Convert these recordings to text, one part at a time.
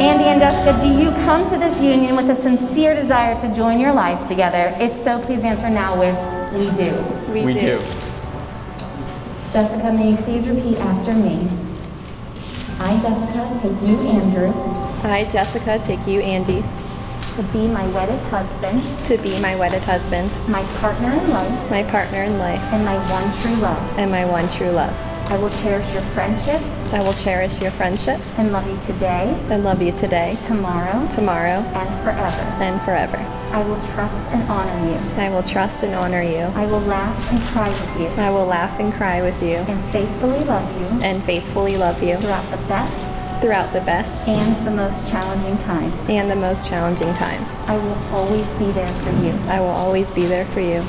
Andy and Jessica, do you come to this union with a sincere desire to join your lives together? If so, please answer now with, we do. We, do. Jessica, may you please repeat after me? I, Jessica, take you, Andrew, I, Jessica, take you, Andy, to be my wedded husband, to be my wedded husband, my partner in life, my partner in life, and my one true love. and my one true love. I will cherish your friendship I will cherish your friendship and love you today, and love you today, tomorrow, tomorrow, and forever. and forever. I will trust and honor you. I will trust and honor you. I will laugh and cry with you, I will laugh and cry with you, and faithfully love you and faithfully love you throughout the best throughout the best and the most challenging times. and the most challenging times. I will always be there for you, I will always be there for you,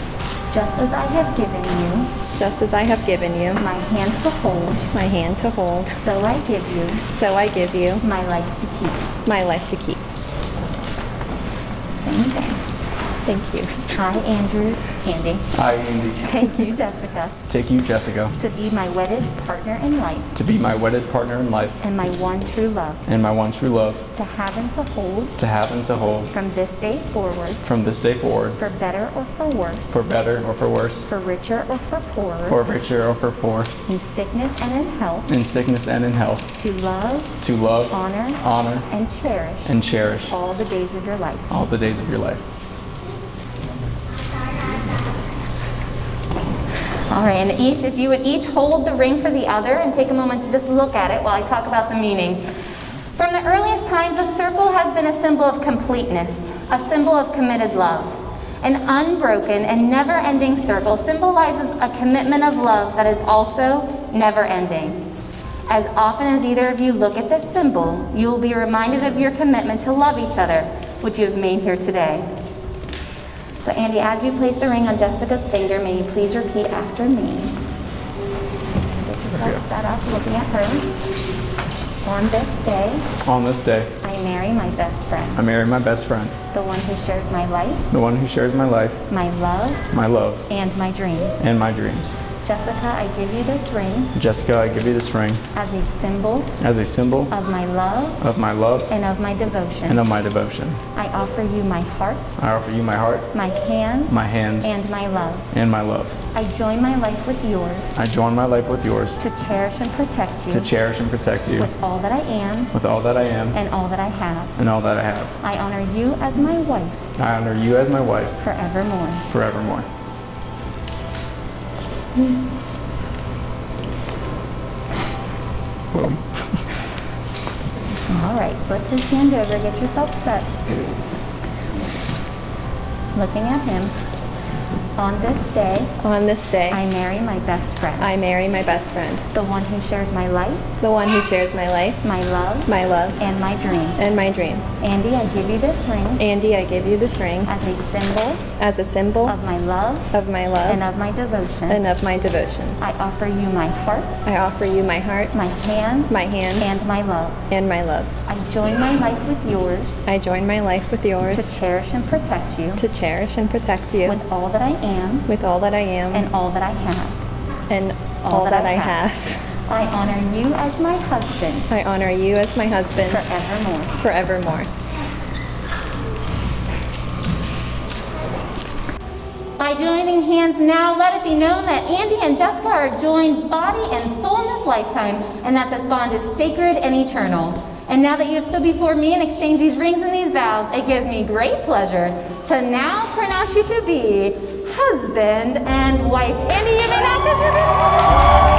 just as I have given you just as I have given you my hand to hold, my hand to hold. so I give you So I give you my life to keep. my life to keep. Same thing. Thank you. I, Andrew, Andy, I, Andy, take you, Jessica, take you, Jessica, to be my wedded partner in life. To be my wedded partner in life. And my one true love, and my one true love, to have and to hold. To have and to hold. From this day forward, from this day forward, for better or for worse, for better or for worse, for richer or for poorer, for richer or for poor, in sickness and in health, in sickness and in health, to love, to love, honor, honor, and cherish. And cherish. All the days of your life. all the days of your life. All right, and each, if you would each hold the ring for the other and take a moment to just look at it while I talk about the meaning. From the earliest times, a circle has been a symbol of completeness, a symbol of committed love. An unbroken and never ending circle symbolizes a commitment of love that is also never ending. As often as either of you look at this symbol, you will be reminded of your commitment to love each other, which you have made here today. So, Andy, as you place the ring on Jessica's finger, may you please repeat after me. Get yourself set up, looking at her. On this day, On this day, I marry my best friend, I marry my best friend, the one who shares my life, the one who shares my life, my love, my love, and my dreams. and my dreams. Jessica, I give you this ring Jessica, I give you this ring as a symbol as a symbol of my love of my love and of my devotion. and of my devotion. I offer you my heart, I offer you my heart, my hand, my hand, and my love. and my love. I join my life with yours I join my life with yours to cherish and protect you to cherish and protect you with all that I am with all that I am and all that I have. and all that I have. I honor you as my wife I honor you as my wife forevermore. forevermore. Boom. All right, flip his hand over, get yourself set. Looking at him. On this day, On this day, I marry my best friend, I marry my best friend, the one who shares my life, the one who shares my life, my love, my love, and my dreams. and my dreams. Andy, I give you this ring Andy, I give you this ring as a symbol as a symbol of my love of my love and of my devotion. and of my devotion. I offer you my heart, I offer you my heart, my hand, my hand, and my love. and my love. I join my life with yours I join my life with yours. to cherish and protect you to cherish and protect you with all that I am with all that I am and all that I have. and all that I have. I honor you as my husband I honor you as my husband forevermore. forevermore. By joining hands now, let it be known that Andy and Jessica are joined body and soul in this lifetime, and that this bond is sacred and eternal. And now that you have stood before me and exchanged these rings and these vows, it gives me great pleasure to now pronounce you to be husband and wife. Andy, you may.